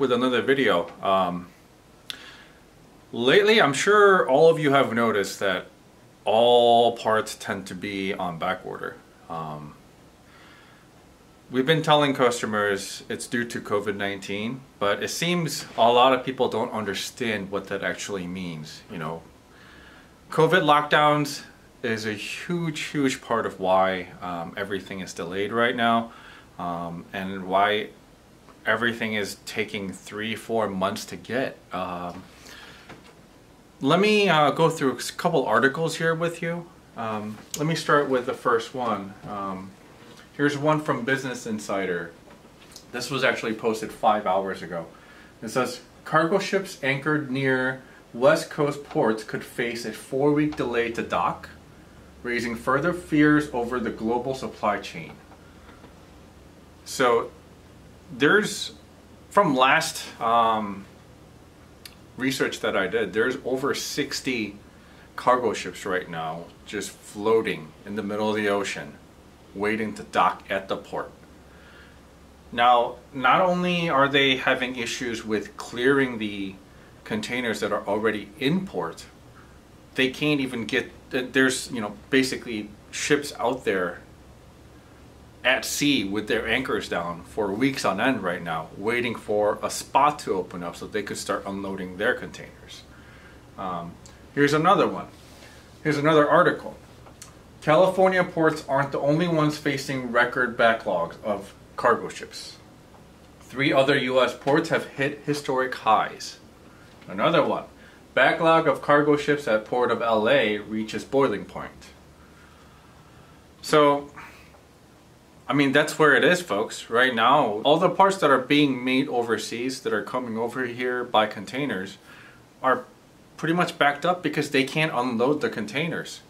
with another video. Um, lately, I'm sure all of you have noticed that all parts tend to be on back order. Um, we've been telling customers it's due to COVID-19, but it seems a lot of people don't understand what that actually means. You know, COVID lockdowns is a huge, huge part of why um, everything is delayed right now um, and why everything is taking three, four months to get. Um, let me uh, go through a couple articles here with you. Um, let me start with the first one. Um, here's one from Business Insider. This was actually posted five hours ago. It says, cargo ships anchored near West Coast ports could face a four-week delay to dock, raising further fears over the global supply chain. So there's from last um, research that I did, there's over 60 cargo ships right now just floating in the middle of the ocean, waiting to dock at the port. Now, not only are they having issues with clearing the containers that are already in port, they can't even get, there's, you know, basically ships out there at sea with their anchors down for weeks on end right now, waiting for a spot to open up so they could start unloading their containers. Um, here's another one. Here's another article. California ports aren't the only ones facing record backlogs of cargo ships. Three other U.S. ports have hit historic highs. Another one. Backlog of cargo ships at Port of LA reaches boiling point. So I mean, that's where it is, folks. Right now, all the parts that are being made overseas that are coming over here by containers are pretty much backed up because they can't unload the containers.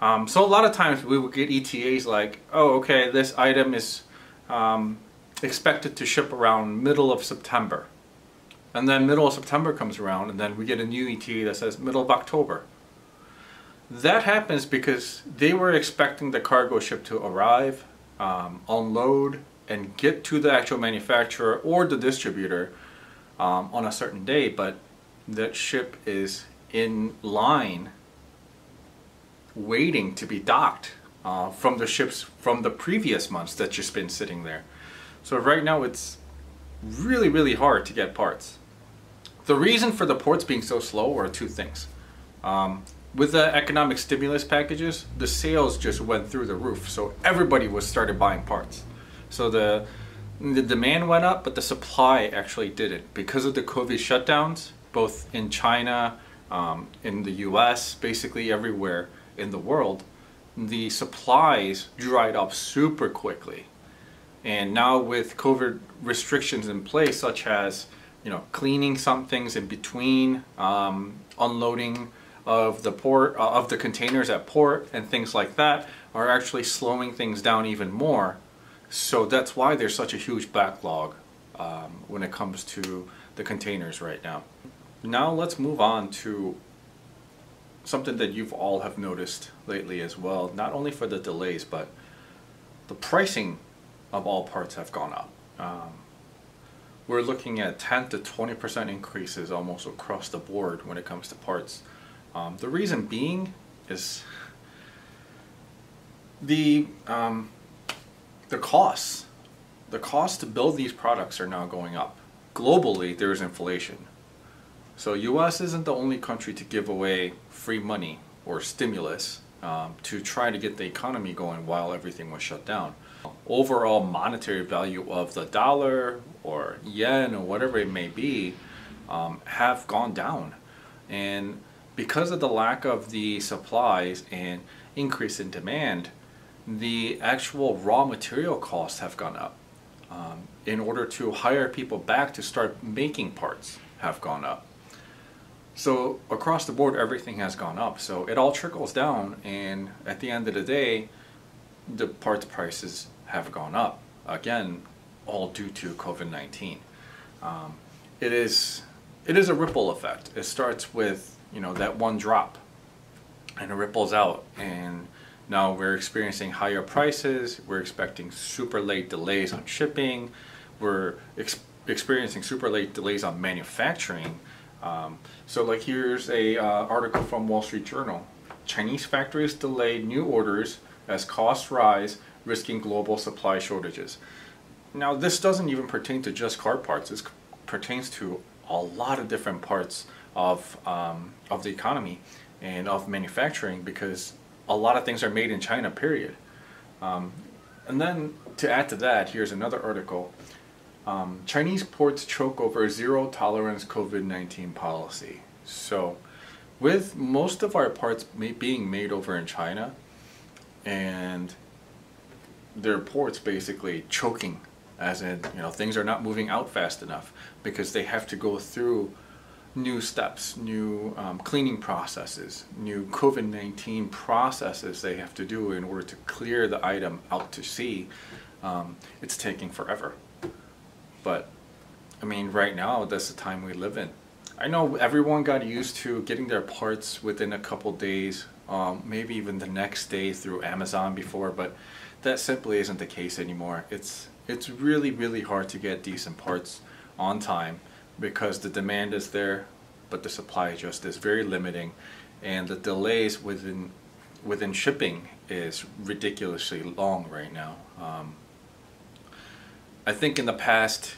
Um, so a lot of times we will get ETAs like, oh, okay, this item is um, expected to ship around middle of September. And then middle of September comes around and then we get a new ETA that says middle of October. That happens because they were expecting the cargo ship to arrive um, unload and get to the actual manufacturer or the distributor um, on a certain day, but that ship is in line waiting to be docked uh, from the ships from the previous months that's just been sitting there. So right now it's really, really hard to get parts. The reason for the ports being so slow are two things. Um, with the economic stimulus packages, the sales just went through the roof. So everybody was started buying parts. So the the demand went up, but the supply actually didn't because of the COVID shutdowns, both in China, um, in the U.S., basically everywhere in the world. The supplies dried up super quickly, and now with COVID restrictions in place, such as you know cleaning some things in between, um, unloading of the port uh, of the containers at port and things like that are actually slowing things down even more. So that's why there's such a huge backlog um, when it comes to the containers right now. Now let's move on to something that you've all have noticed lately as well, not only for the delays, but the pricing of all parts have gone up. Um, we're looking at 10 to 20% increases almost across the board when it comes to parts. Um, the reason being is the um, the costs. The costs to build these products are now going up. Globally, there is inflation. So U.S. isn't the only country to give away free money or stimulus um, to try to get the economy going while everything was shut down. Overall monetary value of the dollar or yen or whatever it may be um, have gone down. And because of the lack of the supplies and increase in demand, the actual raw material costs have gone up. Um, in order to hire people back to start making parts have gone up. So across the board, everything has gone up. So it all trickles down, and at the end of the day, the parts prices have gone up. Again, all due to COVID-19. Um, it is it is a ripple effect. It starts with you know, that one drop and it ripples out and now we're experiencing higher prices, we're expecting super late delays on shipping, we're experiencing super late delays on manufacturing. Um, so like here's a uh, article from Wall Street Journal. Chinese factories delay new orders as costs rise, risking global supply shortages. Now this doesn't even pertain to just car parts. This pertains to a lot of different parts of, um, of the economy and of manufacturing because a lot of things are made in China, period. Um, and then to add to that, here's another article. Um, Chinese ports choke over zero tolerance COVID-19 policy. So with most of our parts being made over in China and their ports basically choking as in you know things are not moving out fast enough because they have to go through new steps, new um, cleaning processes, new COVID-19 processes they have to do in order to clear the item out to sea. Um, it's taking forever. But I mean, right now, that's the time we live in. I know everyone got used to getting their parts within a couple days, um, maybe even the next day through Amazon before, but that simply isn't the case anymore. It's it's really really hard to get decent parts on time because the demand is there, but the supply just is very limiting, and the delays within within shipping is ridiculously long right now. Um, I think in the past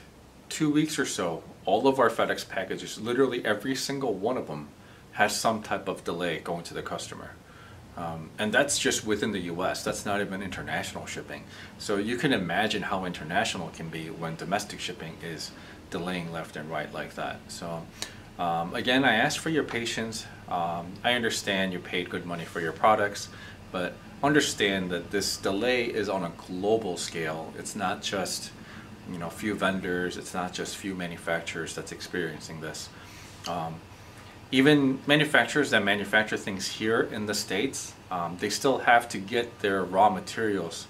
two weeks or so, all of our FedEx packages, literally every single one of them, has some type of delay going to the customer. Um, and that's just within the US, that's not even international shipping. So you can imagine how international it can be when domestic shipping is delaying left and right like that. So um, again, I ask for your patience. Um, I understand you paid good money for your products, but understand that this delay is on a global scale. It's not just you know few vendors, it's not just few manufacturers that's experiencing this. Um, even manufacturers that manufacture things here in the States, um, they still have to get their raw materials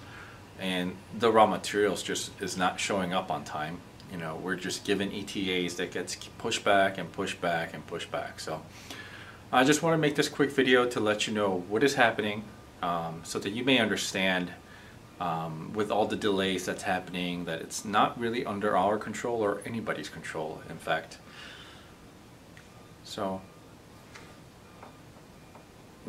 and the raw materials just is not showing up on time you know, we're just given ETAs that gets pushed back and pushed back and pushed back. So I just want to make this quick video to let you know what is happening um, so that you may understand um, with all the delays that's happening that it's not really under our control or anybody's control, in fact. So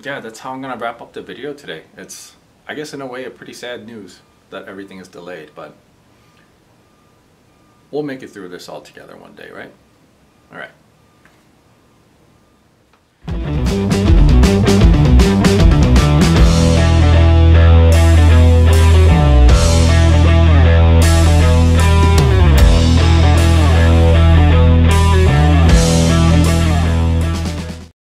yeah, that's how I'm going to wrap up the video today. It's, I guess in a way, a pretty sad news that everything is delayed, but we'll make it through this all together one day, right? All right.